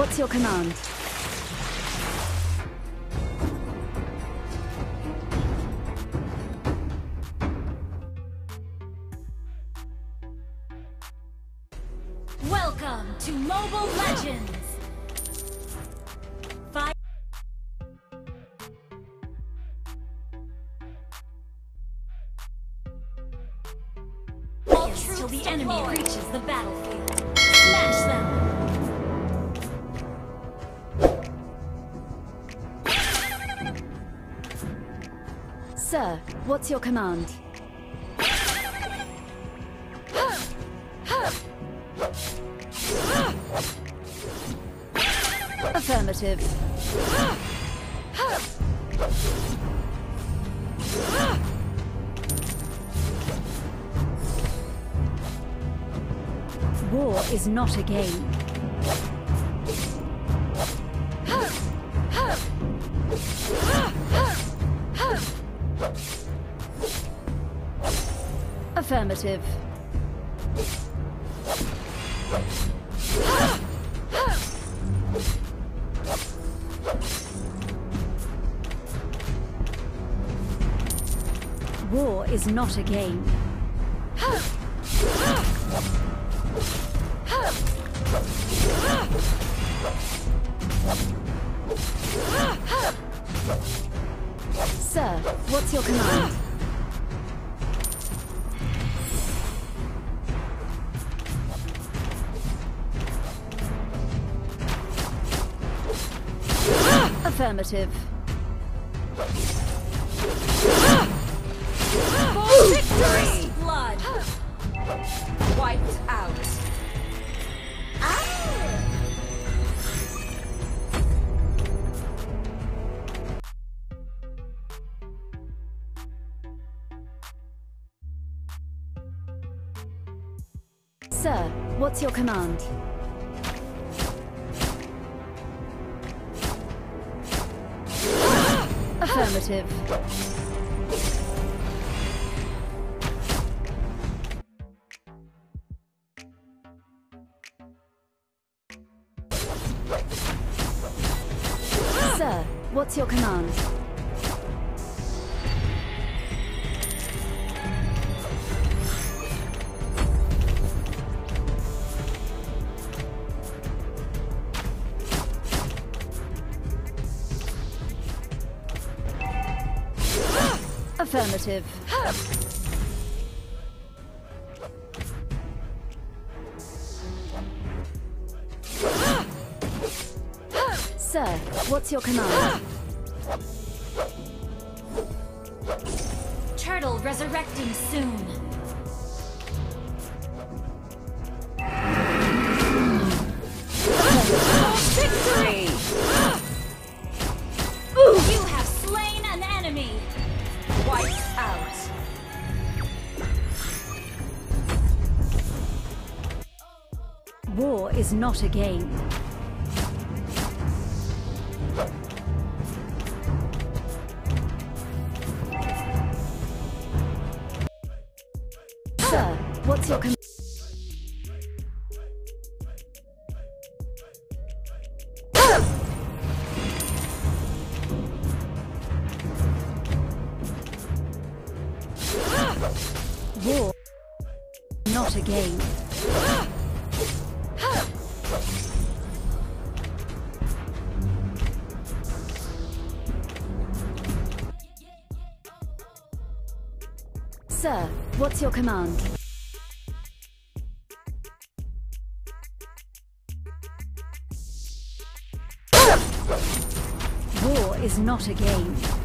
What's your command? Welcome to Mobile Legends! Fight till the enemy reaches the battlefield. Smash them! Sir, what's your command? Affirmative. War is not a game. Affirmative. War is not a game. Sir, what's your command? Affirmative. For victory! Blood! Wiped out. Sir, what's your command? Affirmative. Affirmative. Sir, what's your command? Turtle resurrecting soon. Not a game. Sir, what's your? War, not a game. Sir, what's your command? War is not a game.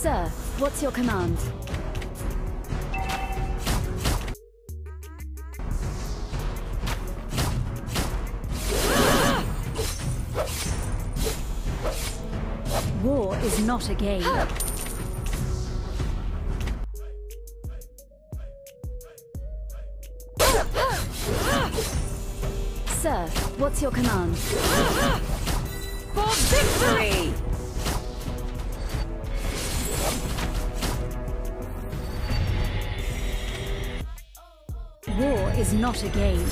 Sir, what's your command? War is not a game. Sir, what's your command? For victory! Is not a game.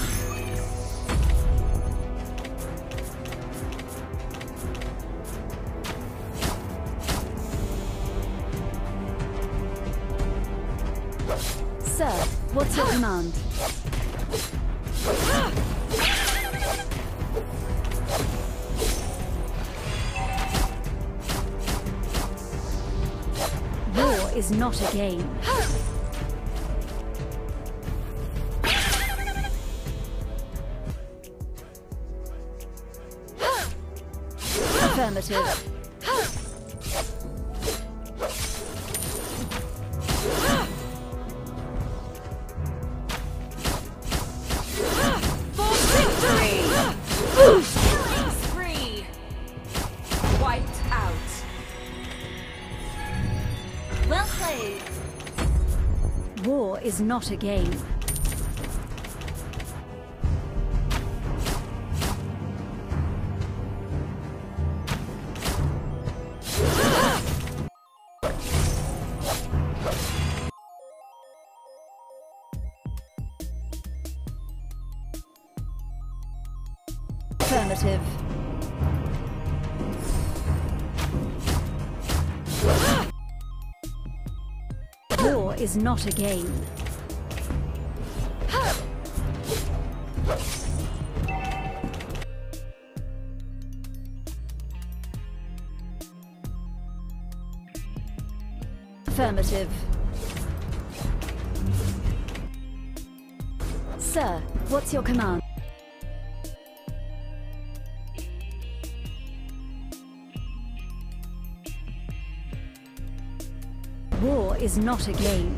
Sir, what's your command? War is not a game. Affirmative. For victory! Wiped out. Well played. War is not a game. Affirmative. War is not a game. Affirmative. Sir, what's your command? Is not a game.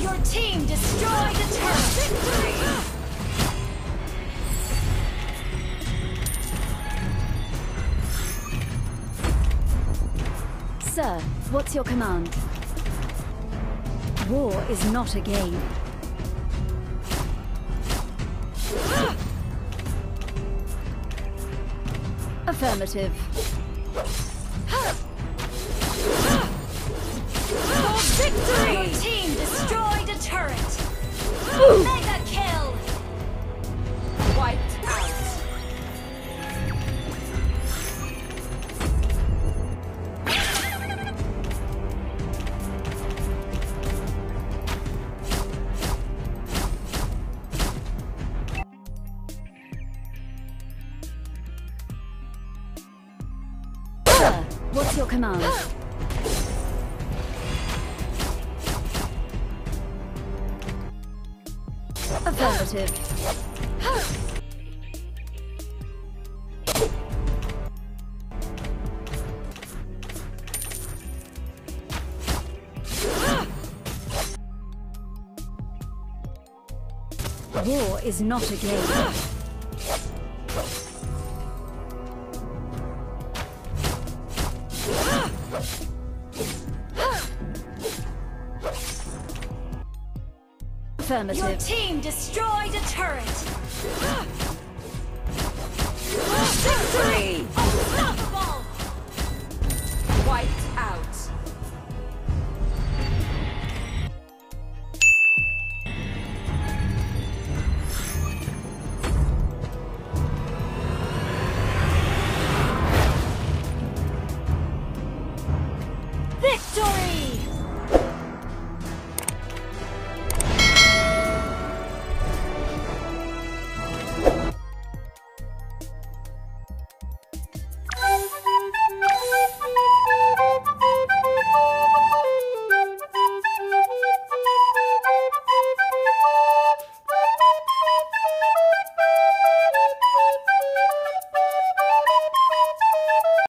Your team destroyed a turret. Victory. Sir, what's your command? War is not a game. Affirmative. For victory. What's your command? Affirmative. War is not a game. Your team destroyed a turret. Victory!